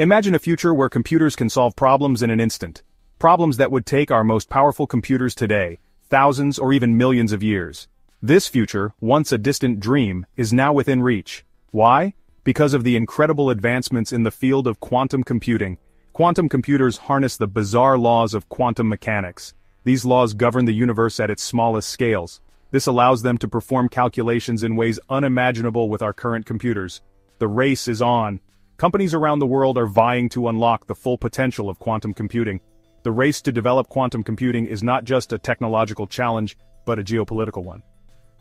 Imagine a future where computers can solve problems in an instant. Problems that would take our most powerful computers today, thousands or even millions of years. This future, once a distant dream, is now within reach. Why? Because of the incredible advancements in the field of quantum computing. Quantum computers harness the bizarre laws of quantum mechanics. These laws govern the universe at its smallest scales. This allows them to perform calculations in ways unimaginable with our current computers. The race is on. Companies around the world are vying to unlock the full potential of quantum computing. The race to develop quantum computing is not just a technological challenge, but a geopolitical one.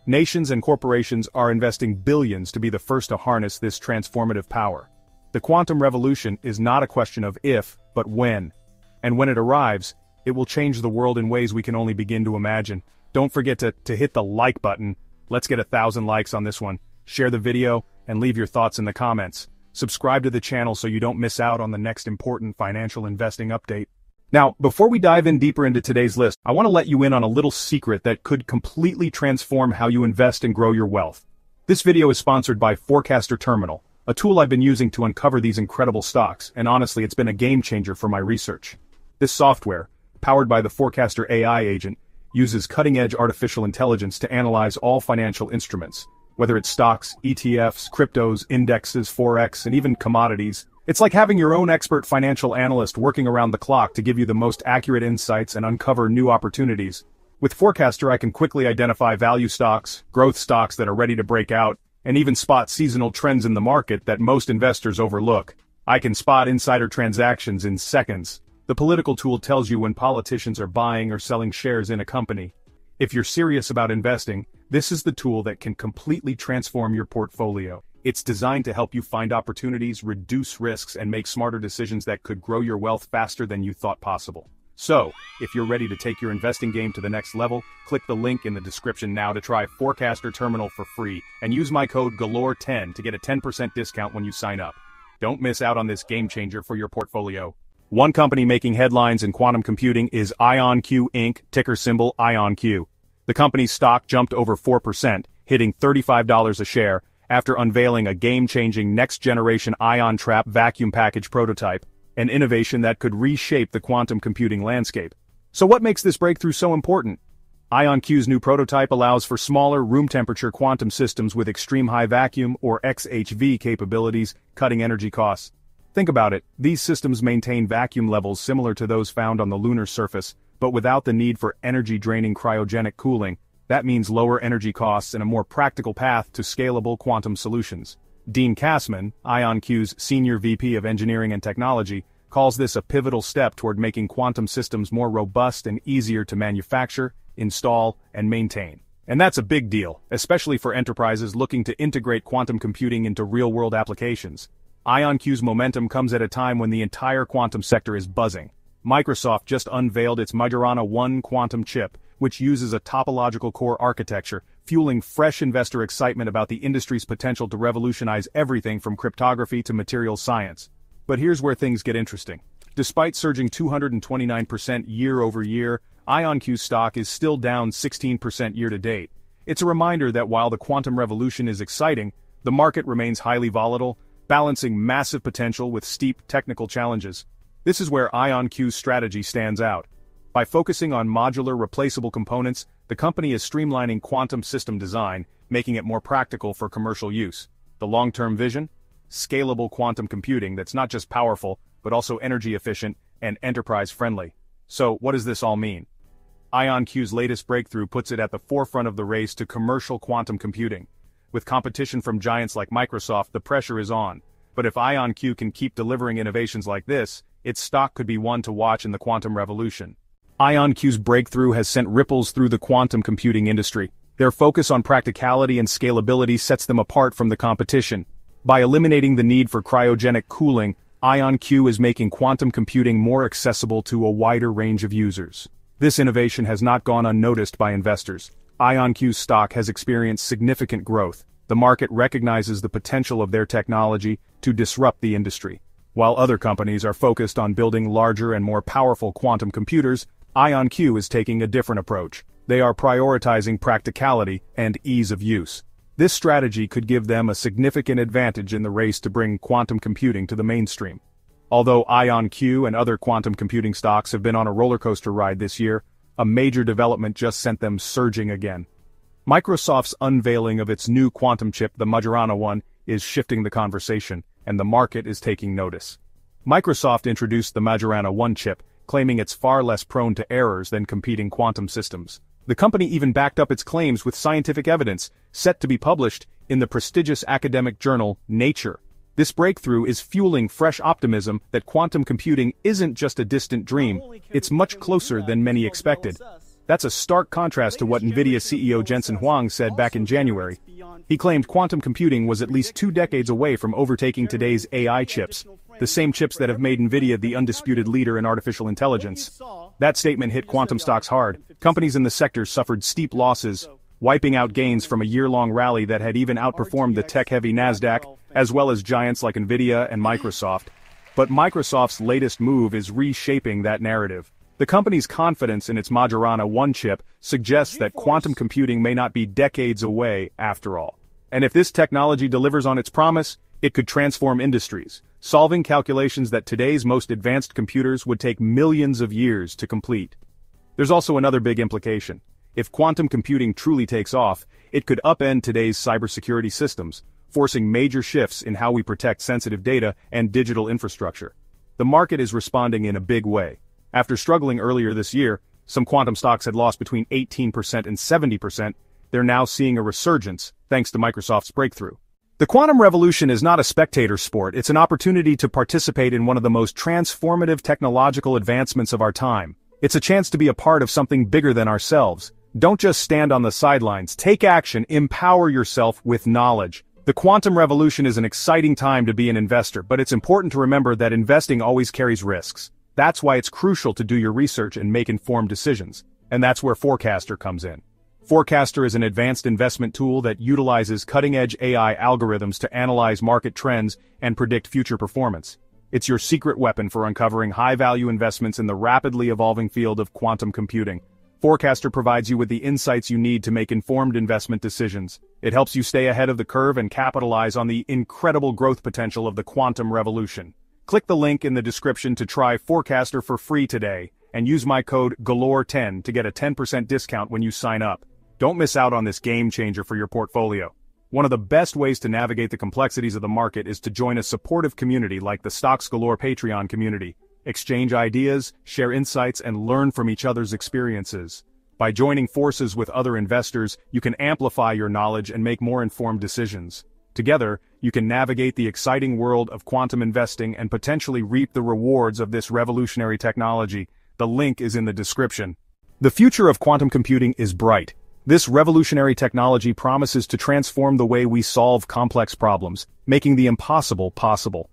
Nations and corporations are investing billions to be the first to harness this transformative power. The quantum revolution is not a question of if, but when. And when it arrives, it will change the world in ways we can only begin to imagine. Don't forget to, to hit the like button. Let's get a thousand likes on this one. Share the video, and leave your thoughts in the comments. Subscribe to the channel so you don't miss out on the next important financial investing update. Now, before we dive in deeper into today's list, I want to let you in on a little secret that could completely transform how you invest and grow your wealth. This video is sponsored by Forecaster Terminal, a tool I've been using to uncover these incredible stocks, and honestly it's been a game changer for my research. This software, powered by the Forecaster AI agent, uses cutting-edge artificial intelligence to analyze all financial instruments, whether it's stocks, ETFs, cryptos, indexes, forex, and even commodities, it's like having your own expert financial analyst working around the clock to give you the most accurate insights and uncover new opportunities. With Forecaster I can quickly identify value stocks, growth stocks that are ready to break out, and even spot seasonal trends in the market that most investors overlook. I can spot insider transactions in seconds. The political tool tells you when politicians are buying or selling shares in a company. If you're serious about investing, this is the tool that can completely transform your portfolio. It's designed to help you find opportunities, reduce risks, and make smarter decisions that could grow your wealth faster than you thought possible. So, if you're ready to take your investing game to the next level, click the link in the description now to try Forecaster Terminal for free, and use my code GALORE10 to get a 10% discount when you sign up. Don't miss out on this game changer for your portfolio. One company making headlines in quantum computing is IonQ Inc., ticker symbol IonQ. The company's stock jumped over 4%, hitting $35 a share, after unveiling a game-changing next-generation ion trap vacuum package prototype, an innovation that could reshape the quantum computing landscape. So what makes this breakthrough so important? IonQ's new prototype allows for smaller room-temperature quantum systems with extreme high vacuum or XHV capabilities, cutting energy costs. Think about it, these systems maintain vacuum levels similar to those found on the lunar surface, but without the need for energy-draining cryogenic cooling, that means lower energy costs and a more practical path to scalable quantum solutions. Dean Kassmann, IonQ's Senior VP of Engineering and Technology, calls this a pivotal step toward making quantum systems more robust and easier to manufacture, install, and maintain. And that's a big deal, especially for enterprises looking to integrate quantum computing into real-world applications. IonQ's momentum comes at a time when the entire quantum sector is buzzing. Microsoft just unveiled its Majorana 1 quantum chip, which uses a topological core architecture, fueling fresh investor excitement about the industry's potential to revolutionize everything from cryptography to materials science. But here's where things get interesting. Despite surging 229% year over year, IonQ stock is still down 16% year to date. It's a reminder that while the quantum revolution is exciting, the market remains highly volatile, balancing massive potential with steep technical challenges. This is where IonQ's strategy stands out. By focusing on modular replaceable components, the company is streamlining quantum system design, making it more practical for commercial use. The long-term vision? Scalable quantum computing that's not just powerful, but also energy efficient and enterprise-friendly. So, what does this all mean? IonQ's latest breakthrough puts it at the forefront of the race to commercial quantum computing. With competition from giants like Microsoft, the pressure is on. But if IonQ can keep delivering innovations like this, its stock could be one to watch in the quantum revolution. IonQ's breakthrough has sent ripples through the quantum computing industry. Their focus on practicality and scalability sets them apart from the competition. By eliminating the need for cryogenic cooling, IonQ is making quantum computing more accessible to a wider range of users. This innovation has not gone unnoticed by investors. IonQ's stock has experienced significant growth. The market recognizes the potential of their technology to disrupt the industry. While other companies are focused on building larger and more powerful quantum computers, IonQ is taking a different approach. They are prioritizing practicality and ease of use. This strategy could give them a significant advantage in the race to bring quantum computing to the mainstream. Although IonQ and other quantum computing stocks have been on a rollercoaster ride this year, a major development just sent them surging again. Microsoft's unveiling of its new quantum chip, the Majorana one, is shifting the conversation, and the market is taking notice. Microsoft introduced the Majorana 1 chip, claiming it's far less prone to errors than competing quantum systems. The company even backed up its claims with scientific evidence, set to be published in the prestigious academic journal Nature. This breakthrough is fueling fresh optimism that quantum computing isn't just a distant dream, it's much closer than many expected. That's a stark contrast to what NVIDIA CEO Jensen Huang said back in January. He claimed quantum computing was at least two decades away from overtaking today's AI chips, the same chips that have made NVIDIA the undisputed leader in artificial intelligence. That statement hit quantum stocks hard. Companies in the sector suffered steep losses, wiping out gains from a year-long rally that had even outperformed the tech-heavy Nasdaq, as well as giants like Nvidia and Microsoft. But Microsoft's latest move is reshaping that narrative. The company's confidence in its Majorana 1 chip suggests that quantum computing may not be decades away after all. And if this technology delivers on its promise, it could transform industries, solving calculations that today's most advanced computers would take millions of years to complete. There's also another big implication. If quantum computing truly takes off, it could upend today's cybersecurity systems, forcing major shifts in how we protect sensitive data and digital infrastructure. The market is responding in a big way. After struggling earlier this year, some quantum stocks had lost between 18% and 70%, they're now seeing a resurgence, thanks to Microsoft's breakthrough. The quantum revolution is not a spectator sport, it's an opportunity to participate in one of the most transformative technological advancements of our time. It's a chance to be a part of something bigger than ourselves. Don't just stand on the sidelines, take action, empower yourself with knowledge. The quantum revolution is an exciting time to be an investor, but it's important to remember that investing always carries risks. That's why it's crucial to do your research and make informed decisions. And that's where Forecaster comes in. Forecaster is an advanced investment tool that utilizes cutting-edge AI algorithms to analyze market trends and predict future performance. It's your secret weapon for uncovering high-value investments in the rapidly evolving field of quantum computing. Forecaster provides you with the insights you need to make informed investment decisions. It helps you stay ahead of the curve and capitalize on the incredible growth potential of the quantum revolution. Click the link in the description to try Forecaster for free today, and use my code GALORE10 to get a 10% discount when you sign up. Don't miss out on this game changer for your portfolio. One of the best ways to navigate the complexities of the market is to join a supportive community like the Stocks Galore Patreon community. Exchange ideas, share insights, and learn from each other's experiences. By joining forces with other investors, you can amplify your knowledge and make more informed decisions. Together, you can navigate the exciting world of quantum investing and potentially reap the rewards of this revolutionary technology. The link is in the description. The future of quantum computing is bright. This revolutionary technology promises to transform the way we solve complex problems, making the impossible possible.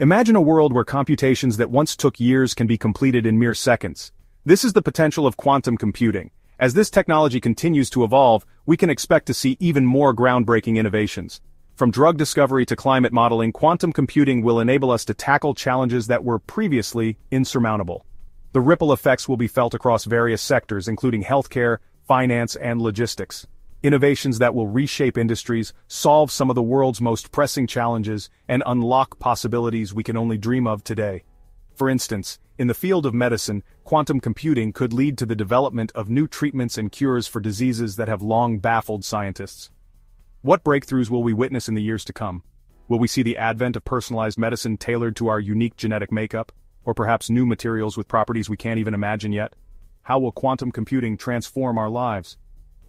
Imagine a world where computations that once took years can be completed in mere seconds. This is the potential of quantum computing. As this technology continues to evolve, we can expect to see even more groundbreaking innovations. From drug discovery to climate modeling, quantum computing will enable us to tackle challenges that were previously insurmountable. The ripple effects will be felt across various sectors including healthcare, finance, and logistics innovations that will reshape industries, solve some of the world's most pressing challenges, and unlock possibilities we can only dream of today. For instance, in the field of medicine, quantum computing could lead to the development of new treatments and cures for diseases that have long baffled scientists. What breakthroughs will we witness in the years to come? Will we see the advent of personalized medicine tailored to our unique genetic makeup? Or perhaps new materials with properties we can't even imagine yet? How will quantum computing transform our lives?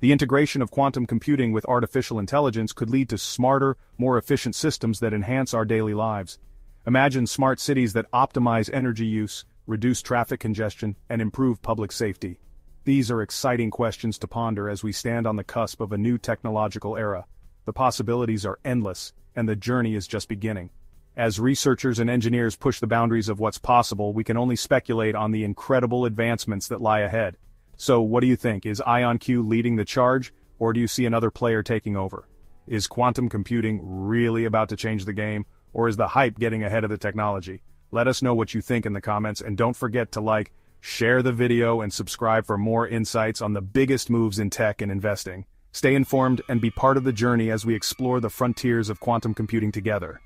The integration of quantum computing with artificial intelligence could lead to smarter, more efficient systems that enhance our daily lives. Imagine smart cities that optimize energy use, reduce traffic congestion, and improve public safety. These are exciting questions to ponder as we stand on the cusp of a new technological era. The possibilities are endless, and the journey is just beginning. As researchers and engineers push the boundaries of what's possible, we can only speculate on the incredible advancements that lie ahead. So what do you think? Is IonQ leading the charge, or do you see another player taking over? Is quantum computing really about to change the game, or is the hype getting ahead of the technology? Let us know what you think in the comments, and don't forget to like, share the video, and subscribe for more insights on the biggest moves in tech and investing. Stay informed and be part of the journey as we explore the frontiers of quantum computing together.